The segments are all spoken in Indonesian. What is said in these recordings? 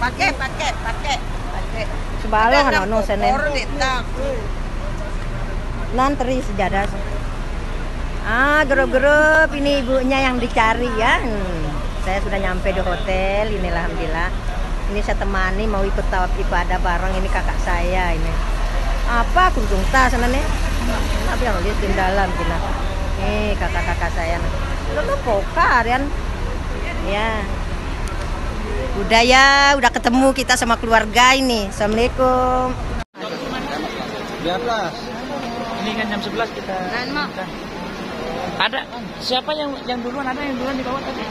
Pakai, pakai, pakai. Pakai. Sebalong ano no senen. Non teri sejadah. Ah, grup-grup ini ibunya yang dicari ya. Hmm, Saya sudah nyampe di hotel. Ini alhamdulillah. Ini saya temani mau ikut tawaf ibadah bareng ini kakak saya ini. Apa kunjung tas sana nih? Tapi yang lihat di dalam kita. Nih kakak-kakak saya. Lo pokar kan? Ya. Udah ya, udah ketemu kita sama keluarga ini. Assalamualaikum. 12. Ini kan jam 11 kita. kita. Ada siapa yang yang duluan ada yang duluan di bawah tadi?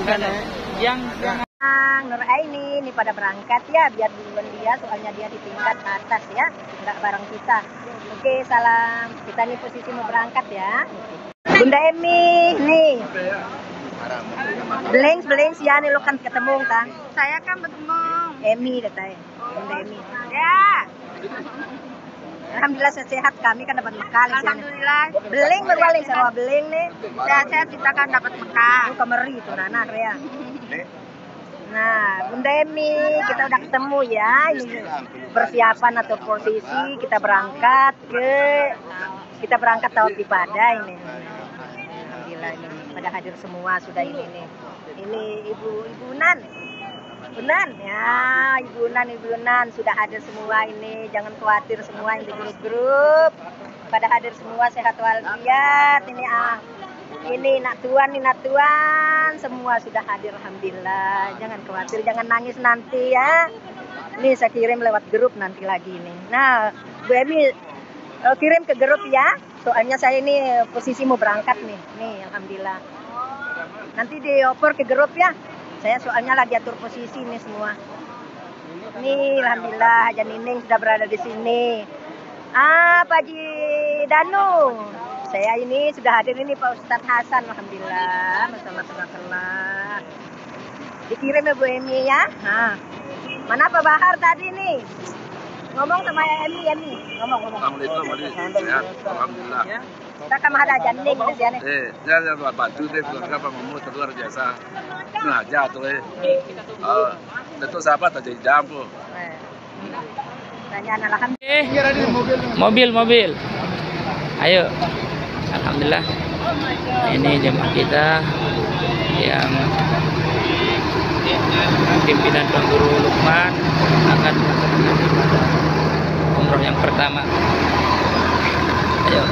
Bukan ada. Yang yang Bang Nur Aini ini pada berangkat ya biar duluan dia soalnya dia di tingkat atas ya nggak bareng kita oke salam kita nih posisi mau berangkat ya Bunda Emi nih Beleng beleng ya nih lo kan ketemu kan Saya kan bertemu. Emi katanya Bunda Emi Ya. Alhamdulillah sehat kami kan dapat bekal di sini Alhamdulillah. Beleng berbalik sama beleng nih Sehat-sehat kita kan dapat Mekah. Aku kemeri itu Nana ya. Nah, Bunda Emi, kita udah ketemu ya. Ini persiapan atau posisi kita berangkat ke kita berangkat tahun ibadah ini. Alhamdulillah ini pada hadir semua sudah ini nih. Ini Ibu Ibu Nan. Ibu ya, Ibu Nan, Ibu Nan sudah hadir semua ini. Jangan khawatir semua yang di grup-grup. Pada hadir semua sehat walafiat. Ini ah, ini nak tuan, ini nak tuan, semua sudah hadir alhamdulillah. Jangan khawatir, jangan nangis nanti ya. Ini saya kirim lewat grup nanti lagi nih. Nah, Bu Emi eh, kirim ke grup ya. Soalnya saya ini posisi mau berangkat nih. Nih, alhamdulillah. Nanti dioper ke grup ya. Saya soalnya lagi atur posisi nih semua. Nih, alhamdulillah Haja Nining sudah berada di sini. Ah, Pak Haji Danu. Saya ini sudah hadir ini Pak Ustadz Hasan, alhamdulillah. Masalah Dikirim ya Bu Emi ya. Nah, mana Pak Bahar tadi nih? Ngomong sama Emi, Emi. Ngomong, ngomong. Assalamualaikum Wali. Sehat, Alhamdulillah. Ya. Kita kan ada janding di sini. Eh, saya saya bantu deh keluarga Pak Mahmud luar biasa. Nah, jatuh eh. Oh, itu sahabat aja jambu. Eh. Tanya anak. Eh, mobil mobil. Ayo. Alhamdulillah. Ini jemaah kita yang pimpinan Tuan Guru Lukman akan melaksanakan ibadah umroh yang pertama. Ayo.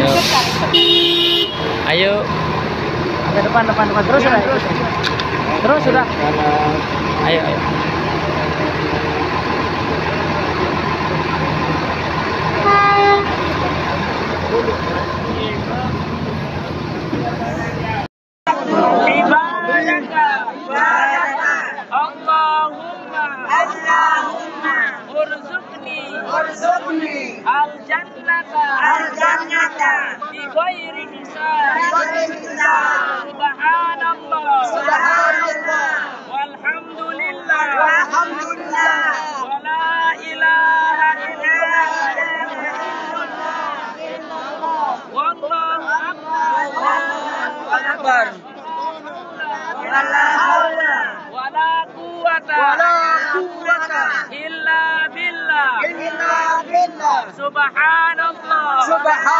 Ayo. Ayo. Ke depan, depan, depan. Terus sudah. Terus sudah. Ayo, ayo. الجنة الجنة. بغير حساب. بغير حساب. سبحان الله. سبحان الله. والحمد لله. والحمد لله. سبحان الله. سبحان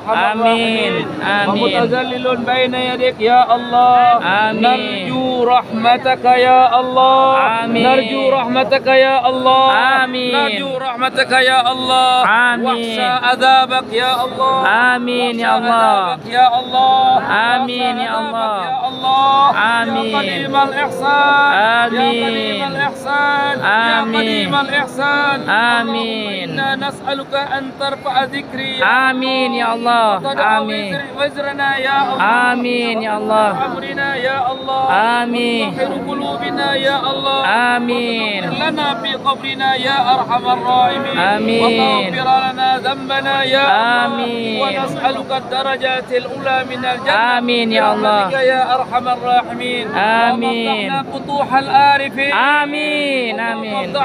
آمين. الراحمين آمين. ومتذلل بين يديك يا الله آمين. نرجو رحمتك يا الله آمين. نرجو رحمتك يا الله آمين. نرجو رحمتك يا الله آمين. واخشى عذابك يا الله آمين يا الله. يا الله آمين يا الله. يا الله آمين. يا قديم الإحسان يا آمين. قديم الإحسان قديم الإحسان آمين. إنا نسألك أن ترفع ذكري يا آمين يا الله. آمين. وزر- وزرنا يا الله آمين يا الله. أمرنا يا الله آمين. قلوبنا يا الله آمين. لنا في قبرنا يا أرحم الراحمين آمين. وتغفر لنا ذنبنا يا آمين. ونسألك الدرجات الأولى من الجنة آمين يا الله. يا أرحم الراحمين آمين. فتوح العارفين آمين آمين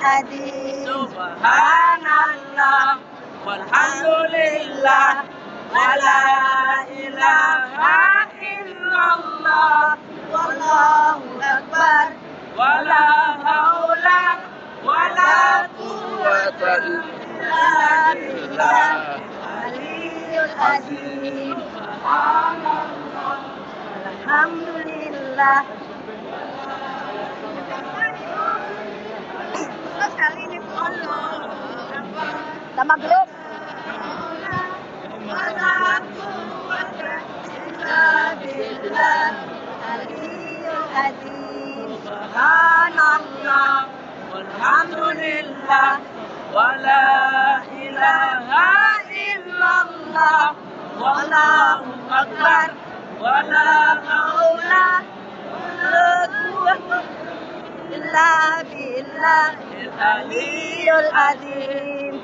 العلي العظيم سبحان الله والحمد لله ولا إله إلا الله والله أكبر ولا حول ولا قوة إلا بالله العلي العظيم سبحان الله الحمد لله kali ini follow grup Alhamdulillah wala ilaha illallah akbar wala haula wala quwwata إلا بالله العلي العظيم